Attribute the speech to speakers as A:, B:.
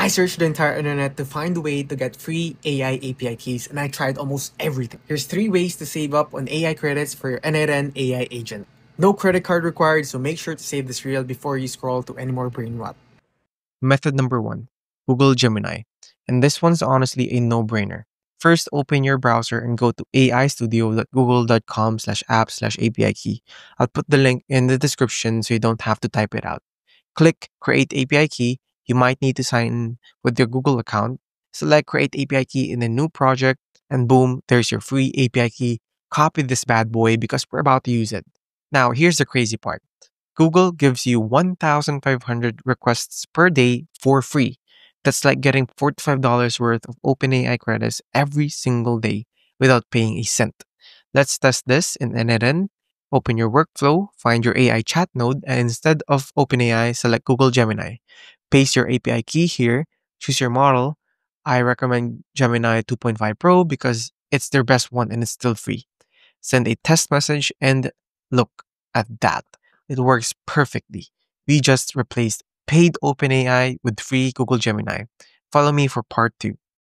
A: I searched the entire internet to find a way to get free AI API keys and I tried almost everything. Here's three ways to save up on AI credits for your n8n AI agent. No credit card required, so make sure to save this reel before you scroll to any more brain rot.
B: Method number one Google Gemini. And this one's honestly a no brainer. First, open your browser and go to aistudio.google.com slash app slash API key. I'll put the link in the description so you don't have to type it out. Click Create API Key. You might need to sign in with your Google account. Select Create API Key in a new project, and boom, there's your free API key. Copy this bad boy because we're about to use it. Now, here's the crazy part Google gives you 1,500 requests per day for free. That's like getting $45 worth of OpenAI credits every single day without paying a cent. Let's test this in n8n. Open your workflow, find your AI chat node, and instead of OpenAI, select Google Gemini. Paste your API key here, choose your model. I recommend Gemini 2.5 Pro because it's their best one and it's still free. Send a test message and look at that. It works perfectly. We just replaced paid OpenAI with free Google Gemini. Follow me for part two.